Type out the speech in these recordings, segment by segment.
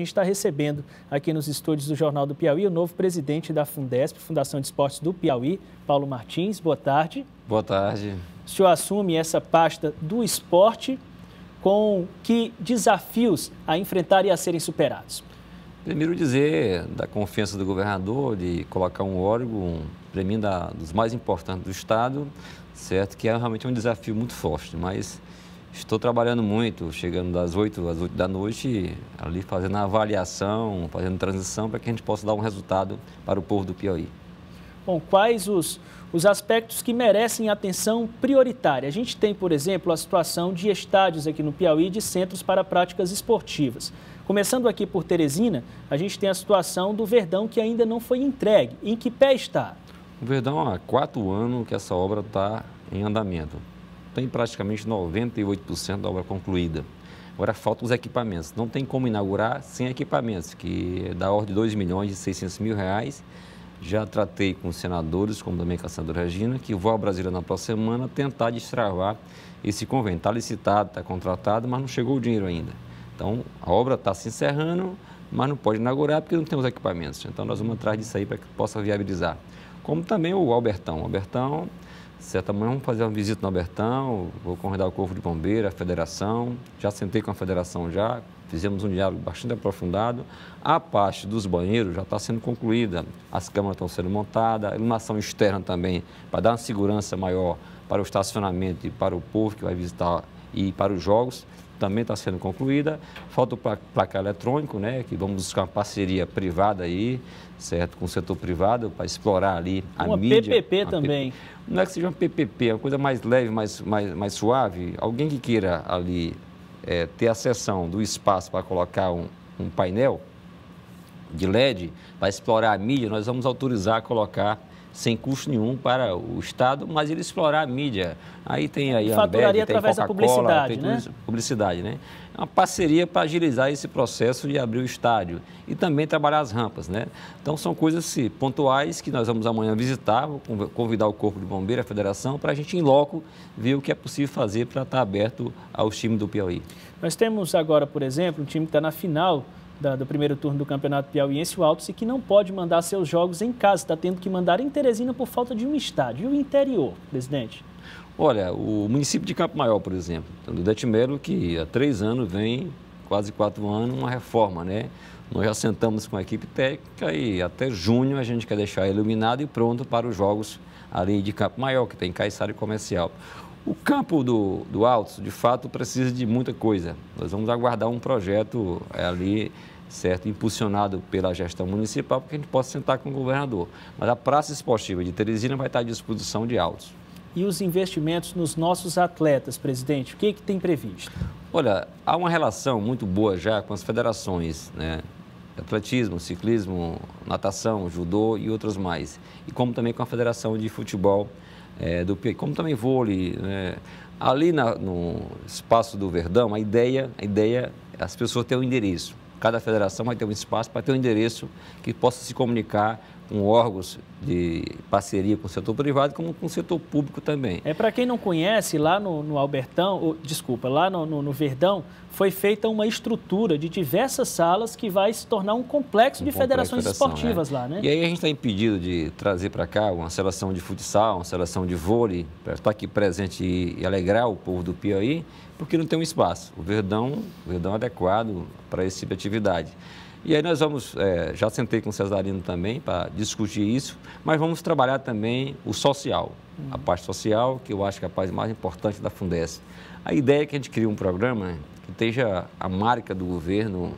A gente está recebendo aqui nos estúdios do Jornal do Piauí o novo presidente da Fundesp, Fundação de Esportes do Piauí, Paulo Martins. Boa tarde. Boa tarde. O senhor assume essa pasta do esporte com que desafios a enfrentar e a serem superados? Primeiro dizer da confiança do governador de colocar um órgão, para mim, da, dos mais importantes do Estado, certo? Que é realmente um desafio muito forte, mas Estou trabalhando muito, chegando das 8 às 8 da noite, ali fazendo a avaliação, fazendo transição para que a gente possa dar um resultado para o povo do Piauí. Bom, quais os, os aspectos que merecem atenção prioritária? A gente tem, por exemplo, a situação de estádios aqui no Piauí de centros para práticas esportivas. Começando aqui por Teresina, a gente tem a situação do Verdão que ainda não foi entregue. Em que pé está? O Verdão há quatro anos que essa obra está em andamento tem praticamente 98% da obra concluída. Agora faltam os equipamentos. Não tem como inaugurar sem equipamentos, que é da ordem de 2 milhões e 600 mil reais. Já tratei com os senadores, como também com a senadora Regina, que vou a Brasília na próxima semana tentar destravar esse convênio. Está licitado, está contratado, mas não chegou o dinheiro ainda. Então, a obra está se encerrando, mas não pode inaugurar porque não tem os equipamentos. Então, nós vamos atrás disso aí para que possa viabilizar. Como também o Albertão. O Albertão certa manhã vamos fazer uma visita no Albertão, vou convidar o Corpo de Bombeiro, a Federação, já sentei com a Federação já, fizemos um diálogo bastante aprofundado. A parte dos banheiros já está sendo concluída, as câmaras estão sendo montadas, a iluminação externa também, para dar uma segurança maior para o estacionamento e para o povo que vai visitar e para os jogos, também está sendo concluída. Falta o placar eletrônico, né, que vamos buscar uma parceria privada aí, certo, com o setor privado, para explorar ali a uma mídia. PPP uma também. Não é que seja uma PPP, é uma coisa mais leve, mais, mais, mais suave. Alguém que queira ali é, ter a sessão do espaço para colocar um, um painel de LED, para explorar a mídia, nós vamos autorizar a colocar sem custo nenhum para o Estado, mas ele explorar a mídia. Aí tem aí a Ambev, tem através da publicidade, tem né? publicidade, né? É uma parceria para agilizar esse processo de abrir o estádio e também trabalhar as rampas, né? Então são coisas assim, pontuais que nós vamos amanhã visitar, vou convidar o Corpo de Bombeiro, a Federação, para a gente em loco ver o que é possível fazer para estar aberto aos times do Piauí. Nós temos agora, por exemplo, um time que está na final da, do primeiro turno do Campeonato Piauiense, o Altos, e que não pode mandar seus jogos em casa, está tendo que mandar em Teresina por falta de um estádio. E o interior, presidente? Olha, o município de Campo Maior, por exemplo, do Detimelo, que há três anos vem, quase quatro anos, uma reforma, né? Nós já sentamos com a equipe técnica e até junho a gente quer deixar iluminado e pronto para os jogos ali de Campo Maior, que tem Caiçara e Comercial. O campo do, do Altos, de fato, precisa de muita coisa. Nós vamos aguardar um projeto é, ali, certo, impulsionado pela gestão municipal, para que a gente possa sentar com o governador. Mas a praça esportiva de Teresina vai estar à disposição de Altos. E os investimentos nos nossos atletas, presidente, o que, é que tem previsto? Olha, há uma relação muito boa já com as federações, né? Atletismo, ciclismo, natação, judô e outras mais. E como também com a Federação de Futebol é, do como também vôlei. Né? Ali na, no espaço do Verdão, a ideia, a ideia as pessoas terem um endereço. Cada federação vai ter um espaço para ter um endereço que possa se comunicar com órgãos de parceria com o setor privado, como com o setor público também. É para quem não conhece, lá no, no Albertão, ou, desculpa, lá no, no, no, Verdão, foi feita uma estrutura de diversas salas que vai se tornar um complexo um de complexo federações esportivas é. lá, né? E aí a gente está impedido de trazer para cá uma seleção de futsal, uma seleção de vôlei, para estar aqui presente e, e, alegrar o povo do Piauí, porque não tem um espaço. O Verdão, o Verdão é adequado para esse tipo de atividade. E aí nós vamos, é, já sentei com o Cesarino também para discutir isso, mas vamos trabalhar também o social, uhum. a parte social, que eu acho que é a parte mais importante da Fundesc. A ideia é que a gente crie um programa que esteja a marca do governo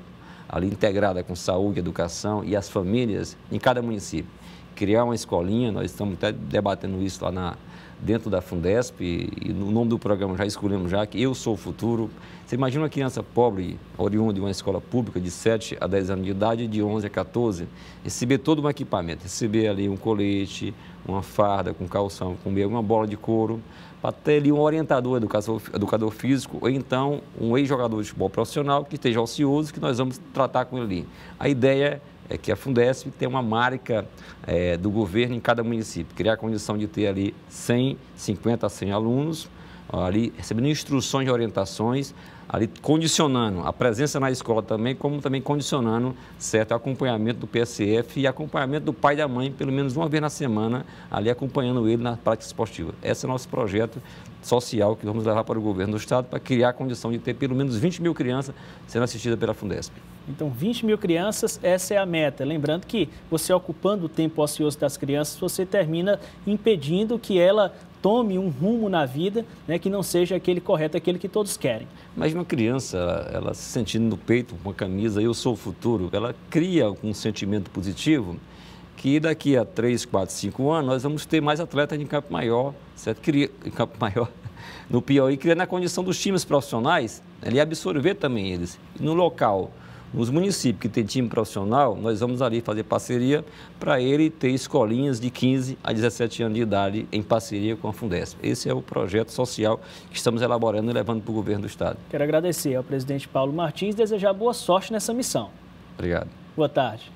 ali integrada com saúde, educação e as famílias em cada município. Criar uma escolinha, nós estamos até debatendo isso lá na, dentro da Fundesp e, no nome do programa já escolhemos já que eu sou o futuro. Você imagina uma criança pobre, oriunda de uma escola pública de 7 a 10 anos de idade, de 11 a 14, receber todo um equipamento, receber ali um colete, uma farda com calção, com meio, uma bola de couro, para ter ali um orientador, educador, educador físico, ou então um ex-jogador de futebol profissional que esteja ocioso, que nós vamos tratar com ele ali. A ideia é que a Fundesp tem uma marca é, do governo em cada município, criar a condição de ter ali 100, 50 a 100 alunos, ali recebendo instruções e orientações ali condicionando a presença na escola também, como também condicionando certo acompanhamento do PSF e acompanhamento do pai e da mãe, pelo menos uma vez na semana, ali acompanhando ele na prática esportiva. Esse é o nosso projeto social que vamos levar para o governo do Estado para criar a condição de ter pelo menos 20 mil crianças sendo assistidas pela Fundesp. Então, 20 mil crianças, essa é a meta. Lembrando que você ocupando o tempo ocioso das crianças, você termina impedindo que ela tome um rumo na vida né, que não seja aquele correto, aquele que todos querem. Mas uma criança, ela, ela se sentindo no peito, com uma camisa, eu sou o futuro, ela cria um sentimento positivo que daqui a 3, 4, 5 anos nós vamos ter mais atletas em campo maior, certo? Cria, em campo maior, no Piauí, criando a condição dos times profissionais, ele absorver também eles. No local nos municípios que tem time profissional, nós vamos ali fazer parceria para ele ter escolinhas de 15 a 17 anos de idade em parceria com a Fundesp. Esse é o projeto social que estamos elaborando e levando para o governo do Estado. Quero agradecer ao presidente Paulo Martins e desejar boa sorte nessa missão. Obrigado. Boa tarde.